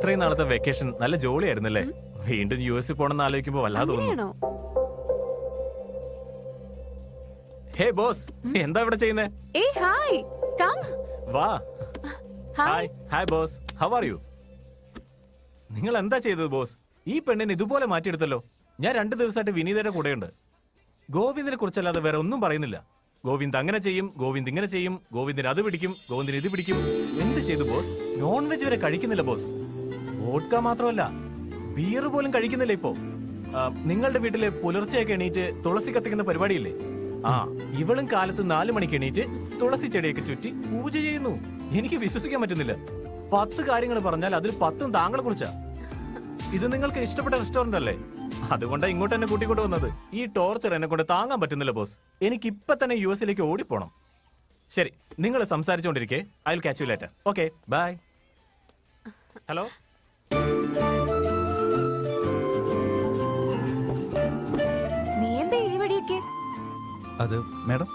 ഇത്രയും നാളത്തെ വെക്കേഷൻ നല്ല ജോളിയായിരുന്നല്ലേ? വീണ്ടും യു എസ് പോണെന്ന് ആലോചിക്കുമ്പോ വല്ലാതെ തോന്നുന്നു ഹേ ബോസ് എന്താ ഇവിടെ ചെയ്യുന്നേ? ഏയ് ഹായ് കം. വാ. Hi. Boss. How are you നിങ്ങൾ എന്താ ചെയ്തത് ബോസ്? ഈ പെണ്ണിനെ ഇതുപോലെ മാറ്റിയെടുത്തല്ലോ. ഞാൻ രണ്ടു ദിവസമായിട്ട് വിനീതയുടെ കൂടെയുണ്ട്. ഗോവിന്ദിനെ കുറിച്ചല്ലാതെ വേറെ ഒന്നും പറയുന്നില്ല. ഗോവിന്ദ് അങ്ങനെ ചെയ്യും ഗോവിന്ദ് ഇങ്ങനെ ചെയ്യും ഗോവിന്ദിന് അത് പിടിക്കും ഗോവിന്ദിന് ഇത് പിടിക്കും. എന്ത് ചെയ്തു ബോസ്? നോൺ വെജ് വരെ കഴിക്കുന്നില്ല ബോസ്. വോഡ്ക മാത്രമല്ല ബിയർ പോലും കഴിക്കുന്നില്ല ഇപ്പോ? നിങ്ങളുടെ വീട്ടിലെ പുലർച്ചെയൊക്കെ എണീറ്റ് തുളസി കത്തിക്കുന്ന പരിപാടിയില്ലേ? ആ ഇവളും കാലത്ത് നാലു മണിക്ക് എണീറ്റ് തുളസി ചെടിയൊക്കെ ചുറ്റി പൂജ ചെയ്യുന്നു. എനിക്ക് വിശ്വസിക്കാൻ പറ്റുന്നില്ല. പത്ത് കാര്യങ്ങൾ പറഞ്ഞാൽ അതിൽ പത്തും താങ്കളെ കുറിച്ചാ. ഇത് നിങ്ങൾക്ക് ഇഷ്ടപ്പെട്ട റെസ്റ്റോറന്റ് അല്ലേ? അതുകൊണ്ട് ഇങ്ങോട്ട് എന്നെ കൂട്ടിക്കൊണ്ട് വന്നത്. ഈ ടോർച്ചർ എന്നെ കൊണ്ട് താങ്ങാൻ പറ്റുന്നില്ല ബോസ് എനിക്ക് ഇപ്പൊ തന്നെ യു എസിലേക്ക് ഓടിപ്പോണം. ശരി നിങ്ങൾ സംസാരിച്ചുകൊണ്ടിരിക്കെ I will catch you later okay bye hello അത് madam?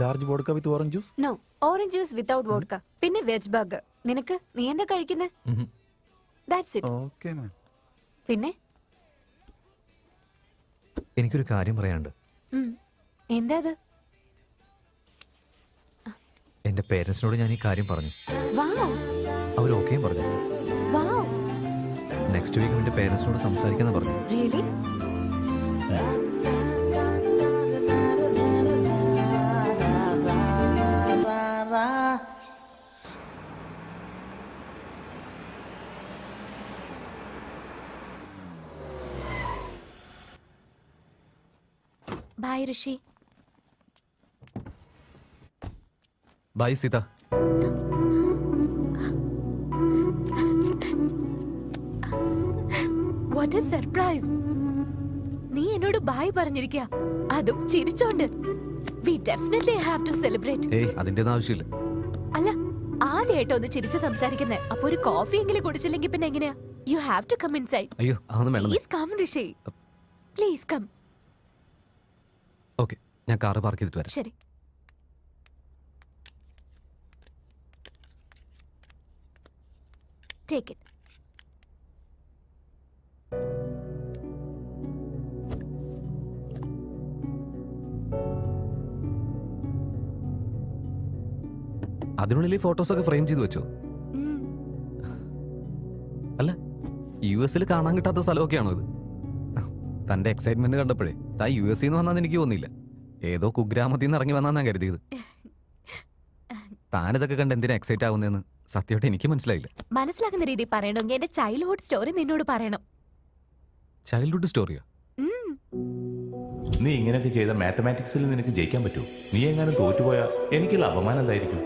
Large vodka with orange juice no orange juice without vodka പിന്നെ വെജ് ബർഗർ നിനക്ക്? നീ എന്താ കഴിക്കുന്നേ? ദാറ്റ്സ് ഇറ്റ് ഓക്കേ മാം പിന്നെ? എനിക്കൊരു കാര്യം പറയാനുണ്ട്. എന്താ അത്? എന്റെ പേരൻസിനോട് ഞാൻ ഈ കാര്യം പറഞ്ഞു. വാവ് അവർ ഓക്കേ പറഞ്ഞു. വാവ് നെക്സ്റ്റ് വീക്ക് എന്റെ പേരൻസിനോട് സംസാരിക്കാന്ന് പറഞ്ഞു. Really bye Rishi bye Sita what a surprise നീ എന്നോട് ബൈ പറഞ്ഞിരിക്കുക അതും ചിരിച്ചോണ്ട്. We definitely have to celebrate ഏയ് അതിന്റെ ആവശ്യമില്ല. അല്ല ആദ്യമായിട്ട് ഒന്ന് ചിരിച്ച് സംസാരിക്കുന്നേ. അപ്പൊ ഒരു കോഫി എങ്കിലും കുടിച്ചില്ലെങ്കിൽ പിന്നെ എങ്ങനെയാ? You have to come inside അയ്യോ അതൊന്നും വേണ്ട. Please come Rishi please come okay ഞാൻ കാറ് പാർക്ക് ചെയ്തിട്ട് വരാം. ശരി. ടേക്ക് ഇറ്റ് അതിനുള്ളിൽ ഫോട്ടോസൊക്കെ ഫോട്ടോസ് ഒക്കെ ഫ്രെയിം ചെയ്ത് വെച്ചോ. അല്ല യു എസിൽ കാണാൻ കിട്ടാത്ത സ്ഥലമൊക്കെയാണോ ഇത്? തന്റെ എക്സൈറ്റ്മെന്റ് കണ്ടപ്പോഴേ. താ യു എസ് നിന്ന് വന്നാന്ന് എനിക്ക് തോന്നിയില്ല ഏതോ കുഗ്രാമത്തിൽ നിന്ന് ഇറങ്ങി വന്നാന്നാ കരുതിയത്. താനിതൊക്കെ കണ്ട് എന്തിനാ എക്സൈറ്റ് ആവുന്നതെന്ന് സത്യമായിട്ട് എനിക്ക് മനസ്സിലായില്ല. മനസ്സിലാക്കുന്ന രീതി പറയണമെങ്കിൽ എന്റെ ചൈൽഡ്ഹുഡ് സ്റ്റോറി നിന്നോട് പറയണം. ചൈൽഡ്ഹുഡ് സ്റ്റോറിയോ. നീ ഇങ്ങനെയൊക്കെ ചെയ്ത മാത്തമാറ്റിക്സിൽ നിനക്ക് ജയിക്കാൻ പറ്റുമോ നീ എങ്ങാനും തോറ്റുപോയാ എനിക്കുള്ള അപമാനം എന്തായിരിക്കും?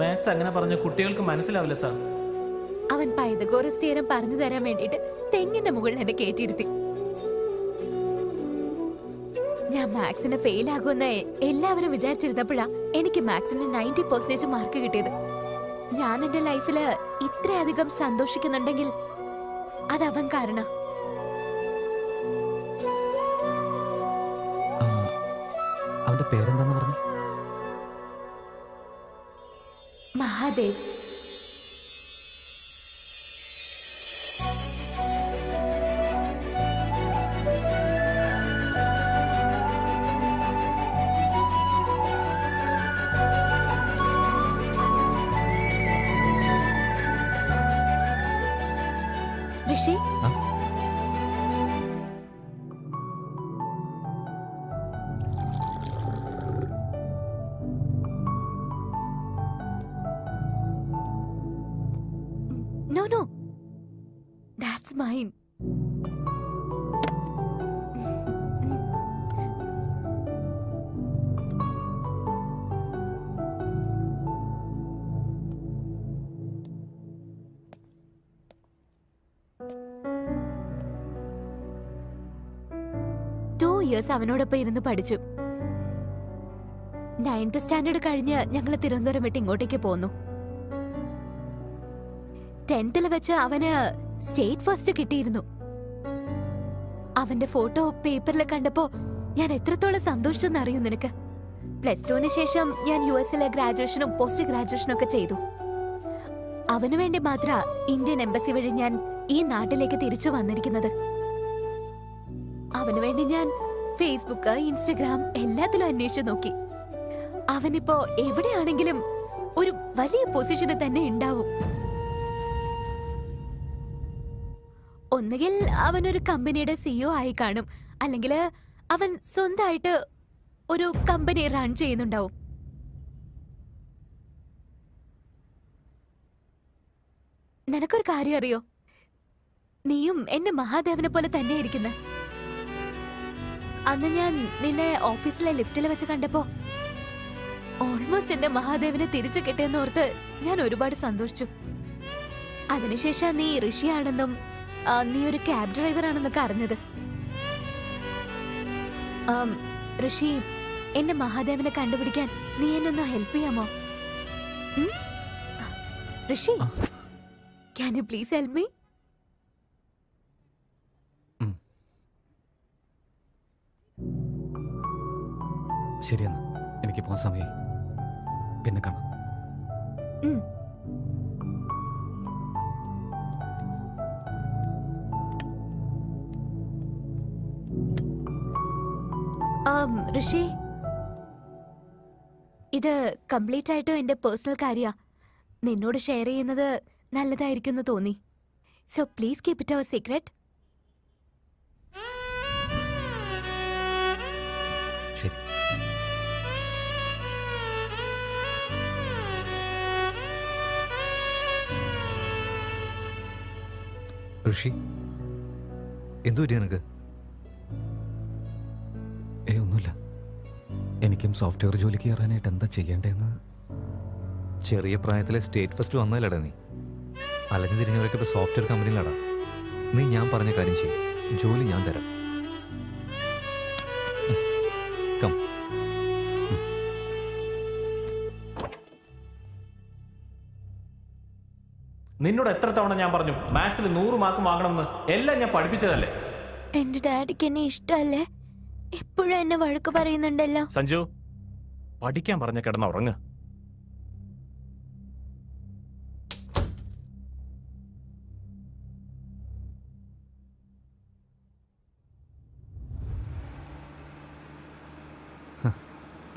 മാത്സ് അങ്ങനെ പറഞ്ഞ കുട്ടികൾക്ക് മനസ്സിലാവില്ല സാർ. അവൻ പൈതഗോറസ് തീരം പറഞ്ഞു തരാൻ വേണ്ടിയിട്ട് തെങ്ങിന്റെ മുകളിൽ എന്നെ കയറ്റിയിരുത്തി ഞാൻ മാത്സിന് ഫെയിൽ ആകുമെന്ന് എല്ലാവരും വിചാരിച്ചിരുന്നപ്പോഴാ എനിക്ക് മാത്സിന് നയന്റി പെർസെന്റേജ് മാർക്ക് കിട്ടിയത്. ഞാൻ എന്റെ ലൈഫിൽ ഇത്രയധികം സന്തോഷിക്കുന്നുണ്ടെങ്കിൽ അത് അവൻ കാരണം അവന്റെ പേരെന്താന്ന് പറഞ്ഞു? മഹാദേവ്. ഇയേഴ്സ് അവനോടൊപ്പം ഇരുന്ന് പഠിച്ചു. നയൻത് സ്റ്റാൻഡേർഡ് കഴിഞ്ഞ് ഞങ്ങൾ തിരുവനന്തപുരം വിട്ട് ഇങ്ങോട്ടേക്ക് പോന്നു. ടെൻത്തിൽ വെച്ച് അവന് സ്റ്റേറ്റ് ഫസ്റ്റ് കിട്ടിയിരുന്നു. അവന്റെ ഫോട്ടോ പേപ്പറിൽ കണ്ടപ്പോ ഞാൻ എത്രത്തോളം സന്തോഷം അറിയും നിനക്ക്? പ്ലസ് ടുവിന് ശേഷം ഞാൻ യു എസിലെ ഗ്രാജുവേഷനും പോസ്റ്റ് ഗ്രാജുവേഷനും ഒക്കെ ചെയ്തു. അവനു വേണ്ടി മാത്ര ഇന്ത്യൻ എംബസി വഴി ഞാൻ ഈ നാട്ടിലേക്ക് തിരിച്ചു വന്നിരിക്കുന്നത്. അവനു വേണ്ടി ഞാൻ ഫേസ്ബുക്ക് ഇൻസ്റ്റഗ്രാം എല്ലാത്തിലും അന്വേഷിച്ചു നോക്കി. അവനിപ്പോ എവിടെയാണെങ്കിലും ഒരു വലിയ പൊസിഷന് തന്നെ ഉണ്ടാവും. ഒന്നുകിൽ അവൻ ഒരു കമ്പനിയുടെ സിഇഒ ആയി കാണും. അല്ലെങ്കിൽ അവൻ സ്വന്തമായിട്ട് ഒരു കമ്പനി റൺ ചെയ്യുന്നുണ്ടാവും. നിനക്കൊരു കാര്യം അറിയോ? നീയും എന്റെ മഹാദേവനെ പോലെ തന്നെ ഇരിക്കുന്ന അന്ന് ഞാൻ നിന്നെ ഓഫീസിലെ ലിഫ്റ്റിൽ വെച്ച് കണ്ടപ്പോ ഓൾമോസ്റ്റ് എന്റെ മഹാദേവനെ തിരിച്ചു കിട്ടിയെന്ന് ഓർത്ത് ഞാൻ ഒരുപാട് സന്തോഷിച്ചു. അതിനുശേഷം നീ ഋഷിയാണെന്നും നീ ഒരു ക്യാബ് ഡ്രൈവർ ആണെന്നൊക്കെ അറിഞ്ഞത്. ഋഷി എന്റെ മഹാദേവനെ കണ്ടുപിടിക്കാൻ നീ എന്നൊന്ന് ഹെൽപ്പ് ചെയ്യാമോ? Rishi can you please help me ശരിയെന്ന്. എനിക്ക് പോകാൻ സമയമായി പിന്നെ കാണാം. ഋഷി. ഇത് കംപ്ലീറ്റ് ആയിട്ടും എന്റെ പേഴ്സണൽ കാര്യ. നിന്നോട് ഷെയർ ചെയ്യുന്നത് നല്ലതായിരിക്കും എന്ന് തോന്നി. So please keep it our secret ശരി. ഋഷി എന്തു പറ്റി നിനക്ക്? ഏ ഒന്നുമില്ല. എനിക്കും സോഫ്റ്റ്വെയർ ജോലിക്ക് കയറാനായിട്ട് എന്താ ചെയ്യേണ്ടതെന്ന്? ചെറിയ പ്രായത്തിലെ സ്റ്റേറ്റ് ഫസ്റ്റ് വന്നതല്ലടാ നീ. അലഞ്ഞു തിരിഞ്ഞവരൊക്കെ ഇപ്പോൾ സോഫ്റ്റ്വെയർ കമ്പനിയിലാടാ. നീ ഞാൻ പറഞ്ഞ കാര്യം ചെയ്യും. ജോലി ഞാൻ തരാം. നിന്നോട് എത്ര തവണ ഞാൻ പറഞ്ഞു മാത്സിൽ നൂറ് മാർക്ക് വാങ്ങണമെന്ന് എല്ലാം ഞാൻ പഠിപ്പിച്ചതല്ലേ? എന്റെ ഡാഡിക്ക് എന്നെ ഇഷ്ടല്ലേ എപ്പോഴും എന്നെ വഴക്ക് പറയുന്നുണ്ടല്ലോ. സഞ്ജു പഠിക്കാൻ പറഞ്ഞ കിടന്ന ഉറങ്ങ്.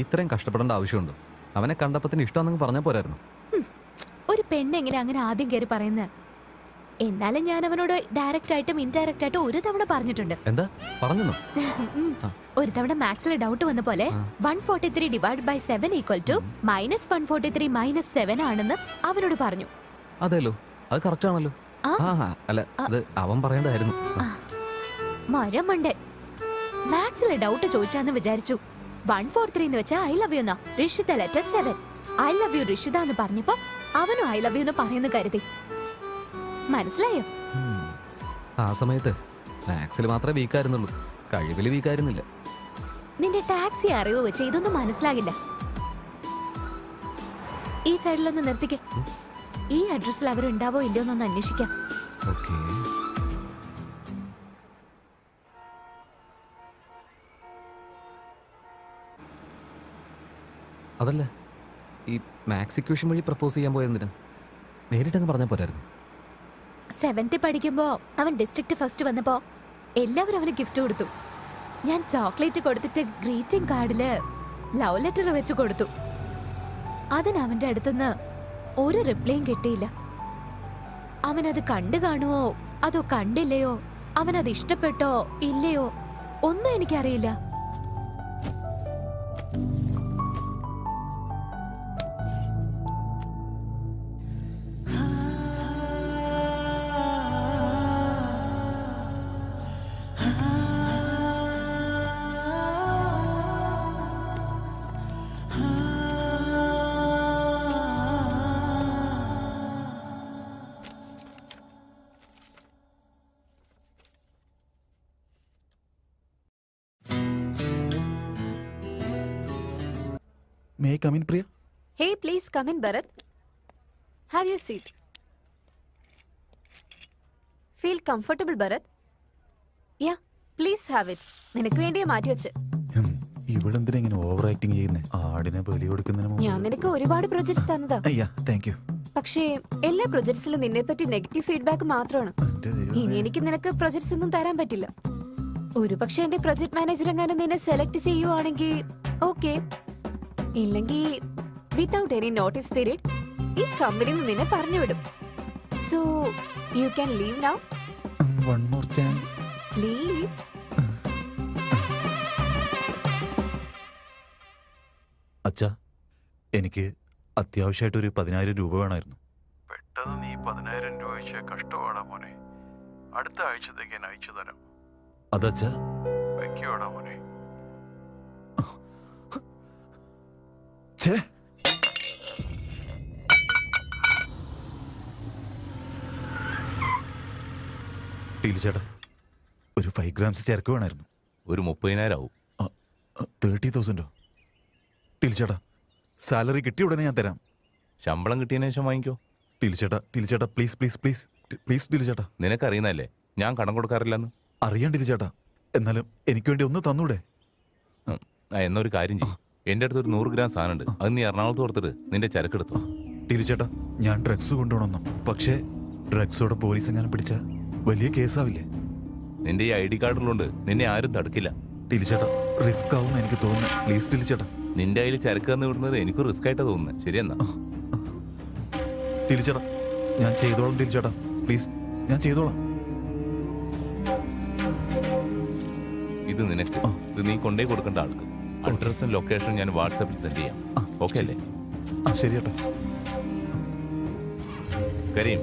ഇത്രയും കഷ്ടപ്പെടേണ്ട ആവശ്യമുണ്ട്? അവനെ കണ്ടപ്പത്തിന് ഇഷ്ടമാണെന്ന് പറഞ്ഞാൽ പോരായിരുന്നു. ഒരു പെണ്ണെങ്ങനെ അങ്ങനെ ആദ്യം കയറി പറയുന്നത് എന്നാലും ഞാൻ അവനോട് ഡയറക്റ്റ് ആയിട്ടും ഇൻഡയറക്റ്റ് ആയിട്ടും ഒരു തവണ പറഞ്ഞിട്ടുണ്ട്. എന്താ? പറഞ്ഞു ഒരു തവണ മാത്സിൽ ഡൗട്ട് വന്ന പോലെ. One forty three divide by seven equal to minus one forty three minus seven ആണെന്ന് അവനോട് പറഞ്ഞു. അതെല്ലോ അത് കറക്റ്റ് ആണല്ലോ. അല്ല അത് അവൻ. മരമണ്ടൻ മാത്സിലെ ഡൗട്ട് ചോദിച്ചാന്ന് വിചാരിച്ചു. വൺ ഫോർ ത്രീ എന്ന് വെച്ചാൽ ഐ ലവ് യു എന്നാ. Rishitha letter seven I love you Rishitha എന്ന് പറഞ്ഞപ്പോ അവനും ഐ ലവ് യു എന്ന് പറയുന്നു കരുതി. മനസ്സിലായോ? ആ സമയത്ത് മാത്സിൽ മാത്രമേ വീക്കായിരുന്നുള്ളൂ. കഴിവിൽ വീക്കായിരുന്നില്ല. നിന്റെ ടാക്സി അറിവ് വെച്ച് ഇതൊന്നും മനസ്സിലാകില്ല. ഈ സൈഡിലൊന്ന് നിർത്തിക്കേ. ഈ അഡ്രസ്സിൽ അവരുണ്ടാവോ ഇല്ലയോ എന്നൊന്ന് അന്വേഷിക്കാം. അതല്ലേ അതല്ല? ഈ മാക്സ് ഇക്വേഷൻ വഴി പ്രപ്പോസ് ചെയ്യാൻ പോയെന്തിനാ നേരിട്ടങ്ങ് പറഞ്ഞാൽ പോരായിരുന്നു. സെവൻത്തിൽ പഠിക്കുമ്പോൾ അവൻ ഡിസ്ട്രിക്ട് ഫസ്റ്റ് വന്നപ്പോൾ എല്ലാവരും അവന് ഗിഫ്റ്റ് കൊടുത്തു. ഞാൻ ചോക്ലേറ്റ് കൊടുത്തിട്ട് ഗ്രീറ്റിംഗ് കാർഡിൽ ലവ് ലെറ്റർ വെച്ച് കൊടുത്തു. അതിന് അവന്റെ അടുത്തുനിന്ന് ഒരു റിപ്ലൈയും കിട്ടിയില്ല. അവനത് കണ്ടു കാണുവോ? അതോ കണ്ടില്ലയോ? അവനത് ഇഷ്ടപ്പെട്ടോ? ഇല്ലയോ? ഒന്നും എനിക്കറിയില്ല. മേ in, Priya Hey, please come in, Bharat. Have your seat. Feel comfortable, Bharat. Yeah, please have it. നിനക്ക് വേണ്ടിയാ മാറ്റി വെച്ച്. ഇവളെന്തിനാ ഇങ്ങനെ ഓവർ ആക്ടിങ് ചെയ്യുന്നേ? ആടിനെ ബലി കൊടുക്കുന്നതിന് ഞാൻ നിനക്ക് ഒരുപാട് പ്രൊജക്ട്സ് തന്നതാ. അയ്യാ താങ്ക് യു പക്ഷേ എല്ലാ പ്രൊജക്ട്സിലും നിന്നെ പറ്റി നെഗറ്റീവ് ഫീഡ്ബാക്ക് മാത്രമാണ് ഇനി എനിക്ക് നിനക്ക് പ്രൊജക്ട്സ് ഒന്നും തരാൻ പറ്റില്ല. ഒരു പക്ഷെ എന്റെ പ്രൊജക്ട് മാനേജർ എങ്ങാനും നിന്നെ സെലക്ട് ചെയ്യുവാണെങ്കിൽ ഓക്കെ ഇല്ലെങ്കിൽ വിത്തൗട്ട് എനി നോട്ടീസ് പീരീഡ് ഈ കമ്പനി നിന്നെ പറഞ്ഞു വിടും. So you can leave now one more chance please അച്ഛാ എനിക്ക് അത്യാവശ്യമായിട്ട് ഒരു പതിനായിരം രൂപ വേണമായിരുന്നു. പെട്ടെന്ന് നീ പതിനായിരം രൂപ വെച്ച് കഷ്ടമാടാ മോനെ. അടുത്ത ആഴ്ചത്തേക്ക് ഞാൻ അയച്ചു തരാം അതച്ഛാ. വെക്കോടാ മോനെ. ഛേ ടീലി ചേട്ടാ. ഒരു ഫൈവ് ഗ്രാംസ് ചേർക്ക് വേണമായിരുന്നു ഒരു മുപ്പതിനായിരം ആവും തേർട്ടി തൗസൻഡോ ടീലി ചേട്ടാ സാലറി കിട്ടിയ ഉടനെ ഞാൻ തരാം. ശമ്പളം കിട്ടിയതിനു ശേഷം വാങ്ങിക്കോ. ടീലി ചേട്ടാ ടീലി ചേട്ടാ പ്ലീസ് പ്ലീസ് പ്ലീസ് പ്ലീസ് ടീലി ചേട്ടാ. നിനക്കറിയുന്നല്ലേ ഞാൻ കടം കൊടുക്കാറില്ലെന്ന്. അറിയാണ്ടിരി ചേട്ടാ എന്നാലും എനിക്ക് വേണ്ടി ഒന്ന് തന്നൂടെ. എന്നൊരു ആ എന്നാ ഒരു കാര്യം ചെയ്യും. എന്റെ അടുത്ത് ഒരു നൂറ് ഗ്രാം സാധനം ഉണ്ട് അത് നീ എറണാകുളത്ത് കൊടുത്തിട്ട് നിന്റെ ചരക്കെടുത്തു. ടീലി ചേട്ടാ ഞാൻ ഡ്രഗ്സ് കൊണ്ടുപോകണം പക്ഷേ ഡ്രഗ്സോടെ പോലീസ് എങ്ങനെ പിടിച്ച വലിയ കേസാവില്ലേ? നിന്റെ ഈ ഐ ഡി കാർഡിലുണ്ട് നിന്നെ ആരും തടുക്കില്ല. ടീലി റിസ്ക് ആവുമെന്ന് എനിക്ക് തോന്നുന്നു. പ്ലീസ് ടീലി നിന്റെ കയ്യിൽ ചരക്ക് തന്നു വിടുന്നത് എനിക്ക് റിസ്ക് ആയിട്ടാ തോന്നുന്നത് ശരിയെന്നാ. ടീലി ഞാൻ ചെയ്തോളാം ടീലി പ്ലീസ് ഞാൻ ചെയ്തോളാം. ഇത് നിനക്ക്. ഇത് നീ കൊണ്ടേ കൊടുക്കേണ്ട ആൾക്ക്. അഡ്രസ്സും ലൊക്കേഷനും ഞാൻ വാട്സാപ്പിൽ സെൻഡ് ചെയ്യാം. ഓക്കെ അല്ലേ? ശരി. കേട്ടോ കരീം.